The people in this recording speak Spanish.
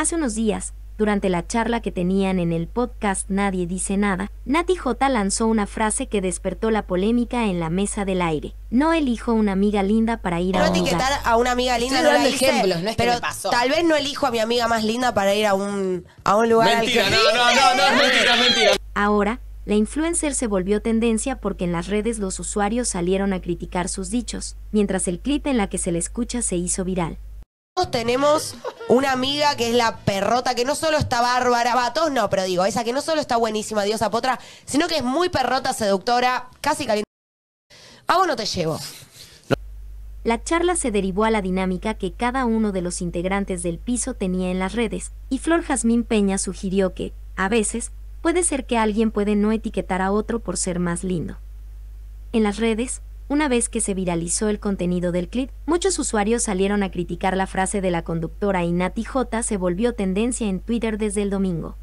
Hace unos días, durante la charla que tenían en el podcast Nadie dice nada, Nati J lanzó una frase que despertó la polémica en la mesa del aire. No elijo una amiga linda para ir No a un etiquetar lugar. a una amiga linda, Estoy no la dando hice, ejemplos, no es que pero me pasó. tal vez no elijo a mi amiga más linda para ir a un, a un lugar Mentira, al no, que... no, no, no, es mentira, es mentira. Ahora, la influencer se volvió tendencia porque en las redes los usuarios salieron a criticar sus dichos, mientras el clip en la que se le escucha se hizo viral. Todos tenemos una amiga que es la perrota, que no solo está bárbara, va, todos no, pero digo, esa que no solo está buenísima, diosa potra, sino que es muy perrota, seductora, casi caliente. A vos no te llevo. La charla se derivó a la dinámica que cada uno de los integrantes del piso tenía en las redes, y Flor Jazmín Peña sugirió que, a veces, puede ser que alguien puede no etiquetar a otro por ser más lindo. En las redes, una vez que se viralizó el contenido del clip, muchos usuarios salieron a criticar la frase de la conductora y Nati J se volvió tendencia en Twitter desde el domingo.